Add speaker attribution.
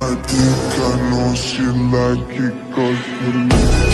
Speaker 1: I think I know she like it cause